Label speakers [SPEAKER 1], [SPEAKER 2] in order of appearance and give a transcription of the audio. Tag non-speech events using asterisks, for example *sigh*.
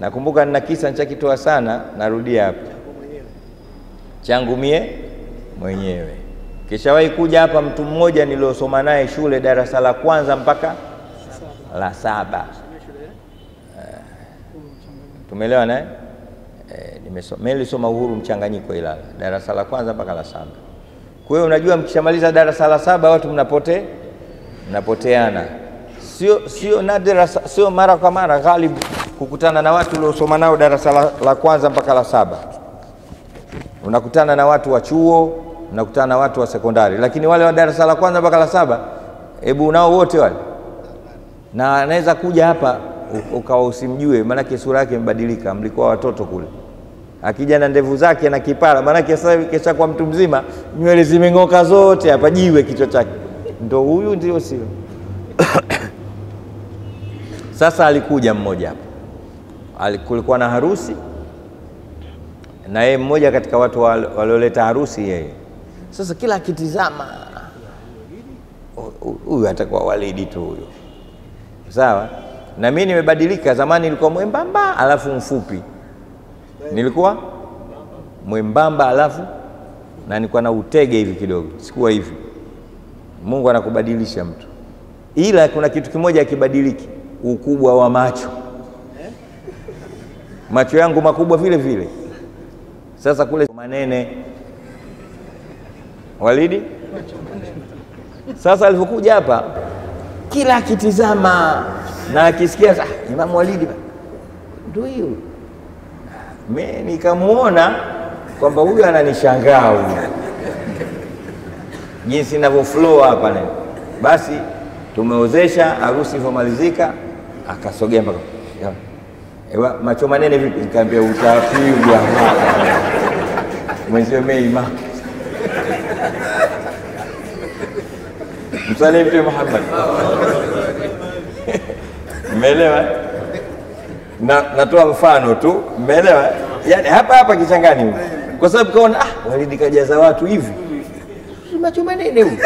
[SPEAKER 1] nakumbuka nina kisa nchakitoa sana, narudia hapa, changu mie mwenyewe. Kishawahi kuja hapa mtu mmoja niliosoma naye shule darasa la kwanza mpaka la saba. Tumeelewa naye eh? Mimi Uhuru mchanganyiko Ilala, darasa la kwanza mpaka la saba. Kwa hiyo unajua, mkishamaliza darasa la saba watu mnapote mnapoteana, sio sio nadra, sio mara kwa mara, ghalibu kukutana na watu uliosoma nao darasa la, la kwanza mpaka la saba. Unakutana na watu wa chuo, unakutana na watu wa sekondari, lakini wale wa darasa la kwanza mpaka la saba, hebu nao wote wale, na anaweza kuja hapa ukawa usimjue, maanake sura yake imebadilika, mlikuwa watoto kule. Akija na ndevu zake na kipara, maanake sasa kesha kwa mtu mzima, nywele zimeng'oka zote hapa, jiwe kichwa chake, ndo huyu ndio sio? *coughs* Sasa alikuja mmoja hapa, kulikuwa na harusi na yeye mmoja katika watu walioleta harusi yeye. Sasa kila akitizama huyu atakuwa Walidi tu huyu, sawa na mimi nimebadilika. Zamani nilikuwa mwembamba alafu mfupi, nilikuwa mwembamba alafu na nilikuwa na utege hivi kidogo, sikuwa hivi. Mungu anakubadilisha mtu, ila kuna kitu kimoja akibadiliki, ukubwa wa macho. Macho yangu makubwa vile vile. Sasa kule manene. Walidi, sasa alivyokuja hapa, kila akitizama na akisikia ah, Imamu Walidi ndio hiyo, mimi nikamwona kwamba huyu ananishangaa huyu. Jinsi ninavyo flow hapa na basi, tumeozesha harusi ilivyomalizika, akasogea mpaka ewa, macho manene vipi? Nikamwambia utapigwa mwenzio meima msalie Mtume Muhammad Mmeelewa? Na natoa mfano tu, mmeelewa? Yaani hapa hapa Kichangani, kwa sababu kaona ah, Walidi kajaza watu hivi, macho manene huyu